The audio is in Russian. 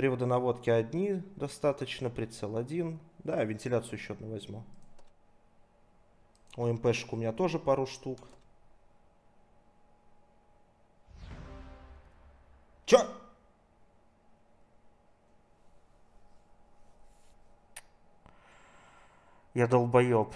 Приводы наводки одни достаточно, прицел один. Да, вентиляцию еще одну возьму. ОМПшек у меня тоже пару штук. Чё? Я долбоеб.